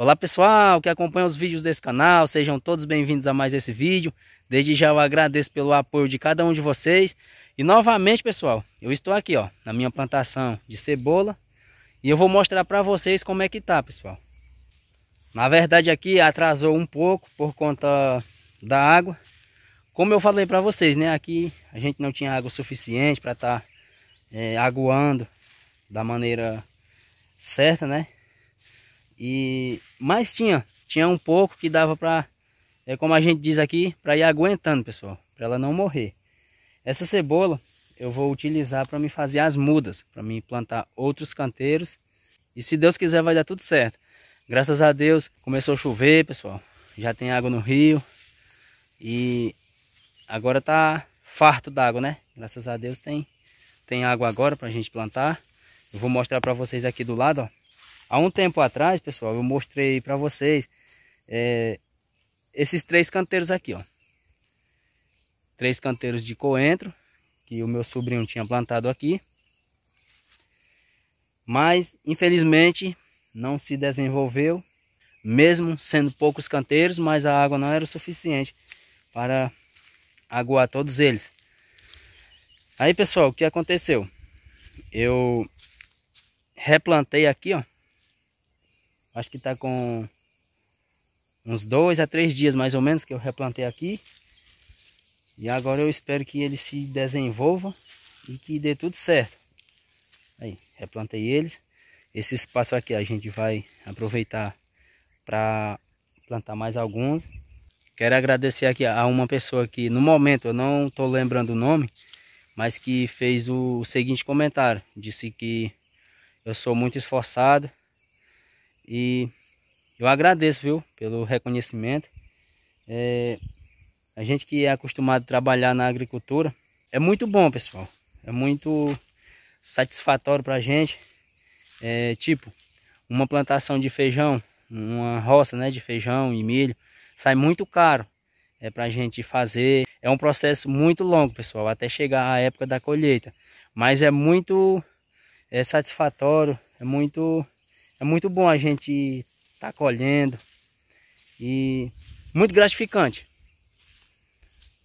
Olá pessoal que acompanha os vídeos desse canal, sejam todos bem-vindos a mais esse vídeo. Desde já eu agradeço pelo apoio de cada um de vocês. E novamente pessoal, eu estou aqui ó, na minha plantação de cebola. E eu vou mostrar para vocês como é que tá pessoal. Na verdade aqui atrasou um pouco por conta da água. Como eu falei para vocês, né? Aqui a gente não tinha água suficiente para estar tá, é, aguando da maneira certa, né? E mas tinha, tinha um pouco que dava para é como a gente diz aqui, para ir aguentando, pessoal, para ela não morrer. Essa cebola eu vou utilizar para me fazer as mudas, para me plantar outros canteiros. E se Deus quiser vai dar tudo certo. Graças a Deus começou a chover, pessoal. Já tem água no rio. E agora tá farto d'água, né? Graças a Deus tem tem água agora para a gente plantar. Eu vou mostrar para vocês aqui do lado, ó. Há um tempo atrás, pessoal, eu mostrei para vocês é, esses três canteiros aqui, ó. Três canteiros de coentro, que o meu sobrinho tinha plantado aqui. Mas, infelizmente, não se desenvolveu, mesmo sendo poucos canteiros, mas a água não era o suficiente para aguar todos eles. Aí, pessoal, o que aconteceu? Eu replantei aqui, ó. Acho que está com uns dois a três dias mais ou menos que eu replantei aqui. E agora eu espero que ele se desenvolva e que dê tudo certo. Aí, replantei eles. Esse espaço aqui a gente vai aproveitar para plantar mais alguns. Quero agradecer aqui a uma pessoa que no momento eu não estou lembrando o nome, mas que fez o seguinte comentário. Disse que eu sou muito esforçado e eu agradeço, viu, pelo reconhecimento. É, a gente que é acostumado a trabalhar na agricultura, é muito bom, pessoal. É muito satisfatório para a gente. É, tipo, uma plantação de feijão, uma roça né, de feijão e milho, sai muito caro é, para a gente fazer. É um processo muito longo, pessoal, até chegar à época da colheita. Mas é muito é, satisfatório, é muito é muito bom a gente tá colhendo e muito gratificante.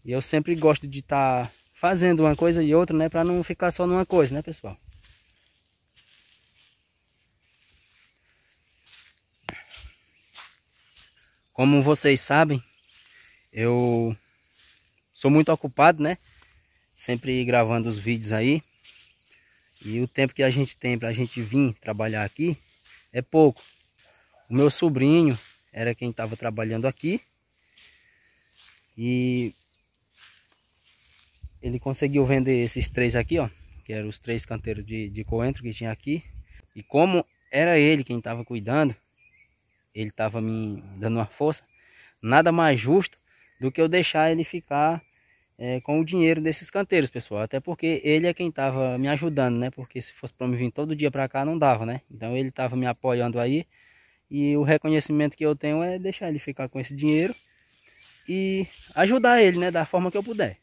E eu sempre gosto de estar tá fazendo uma coisa e outra, né, para não ficar só numa coisa, né, pessoal? Como vocês sabem, eu sou muito ocupado, né? Sempre gravando os vídeos aí. E o tempo que a gente tem para a gente vir trabalhar aqui é pouco. O meu sobrinho era quem estava trabalhando aqui. E ele conseguiu vender esses três aqui, ó. Que eram os três canteiros de, de coentro que tinha aqui. E como era ele quem estava cuidando, ele estava me dando uma força. Nada mais justo do que eu deixar ele ficar é, com o dinheiro desses canteiros, pessoal. Até porque ele é quem estava me ajudando, né? Porque se fosse para me vir todo dia para cá, não dava, né? Então ele estava me apoiando aí. E o reconhecimento que eu tenho é deixar ele ficar com esse dinheiro e ajudar ele, né? Da forma que eu puder.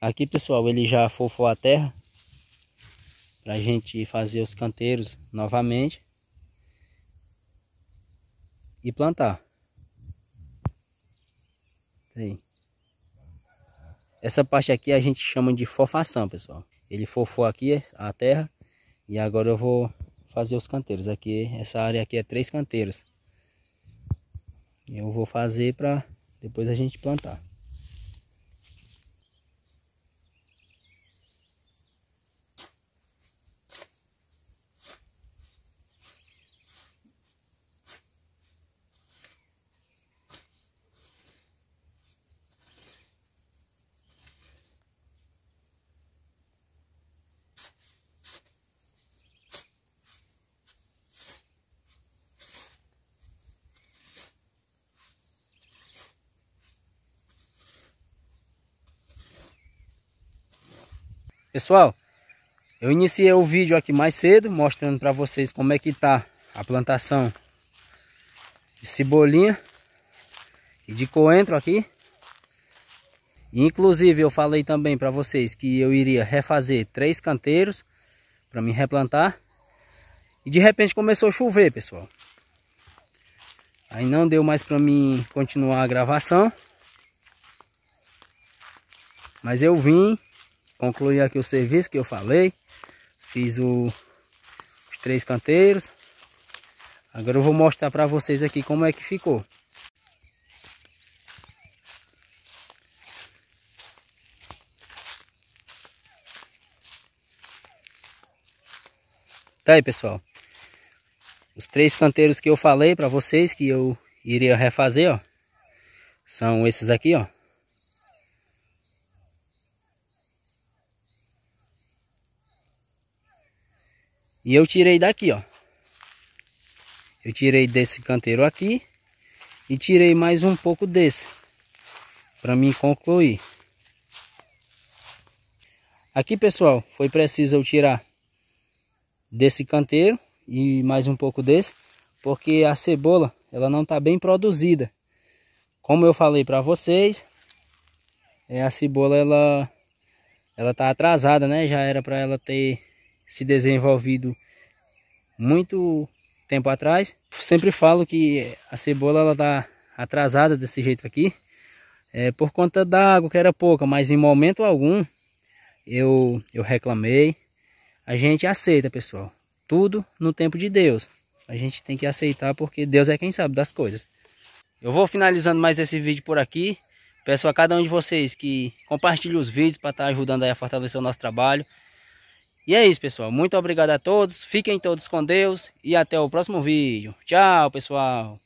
Aqui, pessoal, ele já fofou a terra para a gente fazer os canteiros novamente e plantar. Aí. Essa parte aqui a gente chama de fofação, pessoal. Ele fofou aqui a terra e agora eu vou fazer os canteiros. Aqui, essa área aqui é três canteiros. Eu vou fazer para depois a gente plantar. Pessoal, eu iniciei o vídeo aqui mais cedo, mostrando para vocês como é que tá a plantação de cebolinha e de coentro aqui. E, inclusive eu falei também para vocês que eu iria refazer três canteiros para me replantar. E de repente começou a chover, pessoal. Aí não deu mais para mim continuar a gravação. Mas eu vim, concluir aqui o serviço que eu falei. Fiz o, os três canteiros. Agora eu vou mostrar para vocês aqui como é que ficou. Tá aí, pessoal. Os três canteiros que eu falei para vocês que eu iria refazer, ó. São esses aqui, ó. E eu tirei daqui, ó. Eu tirei desse canteiro aqui e tirei mais um pouco desse para mim concluir. Aqui, pessoal, foi preciso eu tirar desse canteiro e mais um pouco desse, porque a cebola ela não está bem produzida. Como eu falei para vocês, é, a cebola ela ela tá atrasada, né? Já era para ela ter se desenvolvido muito tempo atrás. Sempre falo que a cebola ela tá atrasada desse jeito aqui. É, por conta da água que era pouca, mas em momento algum eu, eu reclamei. A gente aceita, pessoal. Tudo no tempo de Deus. A gente tem que aceitar porque Deus é quem sabe das coisas. Eu vou finalizando mais esse vídeo por aqui. Peço a cada um de vocês que compartilhe os vídeos para estar tá ajudando a fortalecer o nosso trabalho. E é isso, pessoal. Muito obrigado a todos. Fiquem todos com Deus e até o próximo vídeo. Tchau, pessoal.